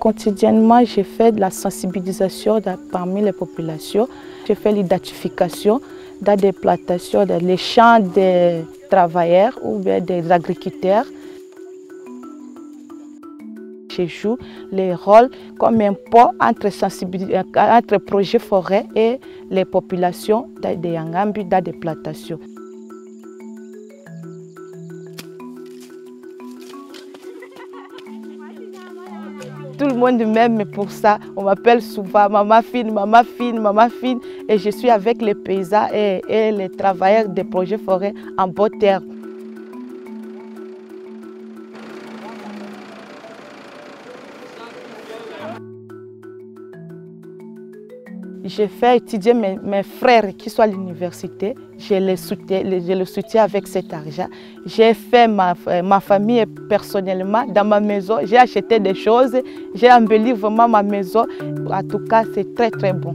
Quotidiennement, j'ai fait de la sensibilisation parmi les populations. J'ai fait l'identification dans des plantations, dans les champs des travailleurs ou des agriculteurs. Je joue les rôles comme un pont entre, entre projets forêts et les populations des Yangambi dans des plantations. Tout le monde m'aime, pour ça, on m'appelle souvent maman fine, maman fine, maman fine. Et je suis avec les paysans et, les travailleurs des projets forêts en beau terme. J'ai fait étudier mes, frères qui sont à l'université. Je les soutiens, je les soutiens avec cet argent. J'ai fait ma, ma, famille personnellement dans ma maison. J'ai acheté des choses. J'ai embelli vraiment ma maison. En tout cas, c'est très très bon.